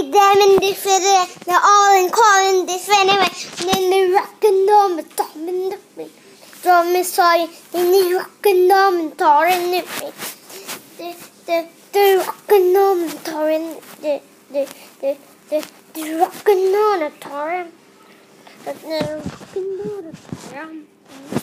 Like diamond is They're all in calling this anyway. Then the rockin' and is and the feet. Drum is sorry, then the and drum and torn the feet. The, the, rock and drum and torn the, the, the, the, the rockin' on a torn. The and drum and torn.